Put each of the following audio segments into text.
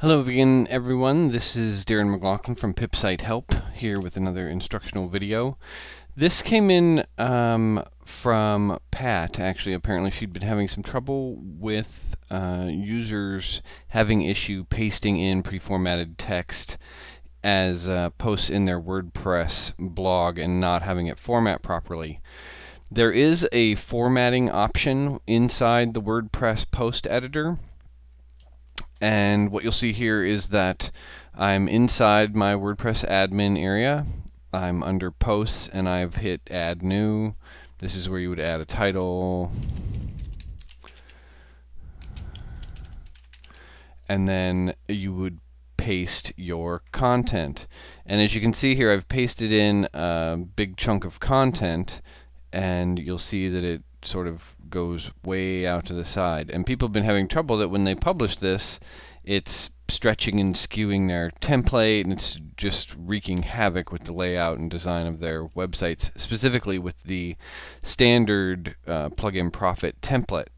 Hello again everyone, this is Darren McLaughlin from PipSite Help here with another instructional video. This came in um, from Pat actually apparently she'd been having some trouble with uh, users having issue pasting in pre-formatted text as uh, posts in their WordPress blog and not having it format properly. There is a formatting option inside the WordPress post editor and what you'll see here is that I'm inside my WordPress admin area. I'm under posts and I've hit add new. This is where you would add a title. And then you would paste your content. And as you can see here, I've pasted in a big chunk of content and you'll see that it sort of goes way out to the side. And people have been having trouble that when they publish this, it's stretching and skewing their template and it's just wreaking havoc with the layout and design of their websites, specifically with the standard uh, plugin profit template.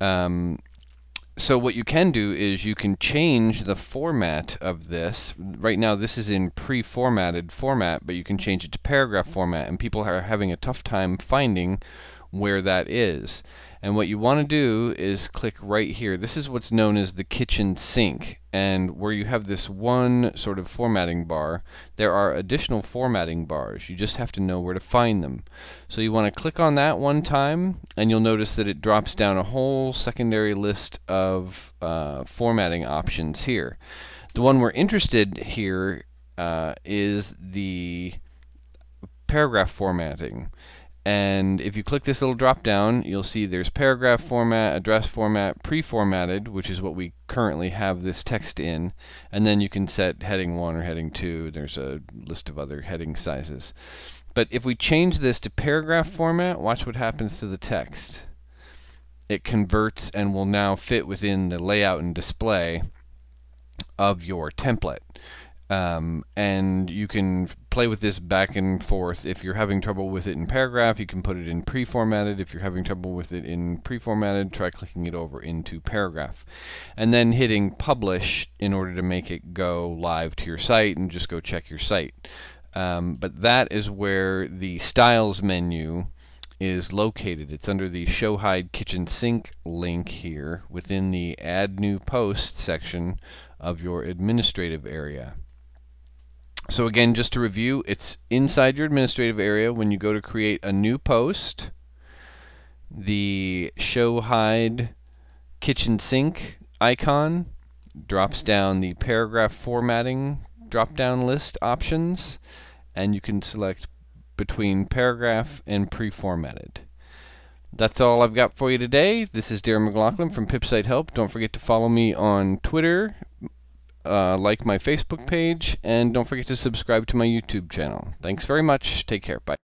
Um, so what you can do is you can change the format of this. Right now this is in pre-formatted format, but you can change it to paragraph format and people are having a tough time finding where that is. And what you want to do is click right here. This is what's known as the kitchen sink. And where you have this one sort of formatting bar, there are additional formatting bars. You just have to know where to find them. So you want to click on that one time, and you'll notice that it drops down a whole secondary list of uh, formatting options here. The one we're interested here uh, is the paragraph formatting. And if you click this little drop down, you'll see there's paragraph format, address format, pre-formatted, which is what we currently have this text in. And then you can set heading 1 or heading 2. There's a list of other heading sizes. But if we change this to paragraph format, watch what happens to the text. It converts and will now fit within the layout and display of your template. Um, and you can play with this back and forth. If you're having trouble with it in paragraph, you can put it in pre-formatted. If you're having trouble with it in pre-formatted, try clicking it over into paragraph. And then hitting publish in order to make it go live to your site and just go check your site. Um, but that is where the styles menu is located. It's under the show hide kitchen sink link here within the add new post section of your administrative area. So again, just to review, it's inside your administrative area when you go to create a new post. The show hide kitchen sink icon drops down the paragraph formatting drop down list options and you can select between paragraph and pre-formatted. That's all I've got for you today. This is Darren McLaughlin from PipSite Help. Don't forget to follow me on Twitter uh, like my Facebook page, and don't forget to subscribe to my YouTube channel. Thanks very much. Take care. Bye.